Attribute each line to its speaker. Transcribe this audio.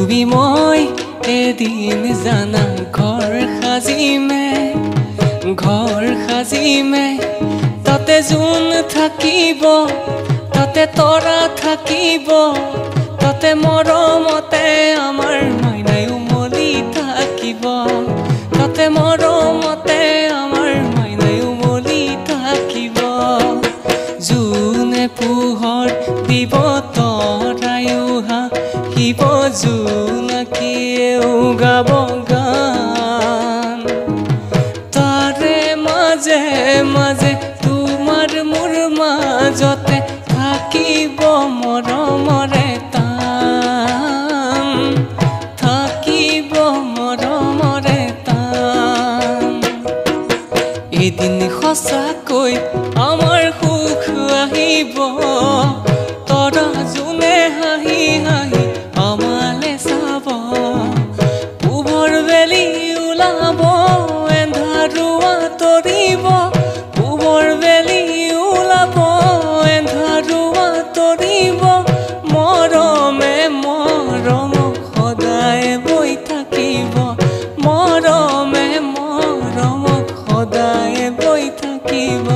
Speaker 1: তুমি মই এদিন জানা ঘৰ সাজিমে ঘৰ সাজিমে তাতে জোন থাকিব তাতে তৰা থাকিব তাতে মৰমতে আমাৰ মাইনাই উমলি থাকিব তাতে মৰমতে আমাৰ মাইনাই উমলি থাকিব জোনে পোহৰ দিব বজুলাকি উগাব গান। তারে মাঝে মাঝে তোমার মোর মাজতে থাকিব মরমরে তান। থাকিব মরমরে তান। এদিন সঁচাকৈ আমাৰ সুখ আহিব, তৰা যোনে হাঁহি হাঁহি মৰমে মৰম সদায় বৈ থাকিব।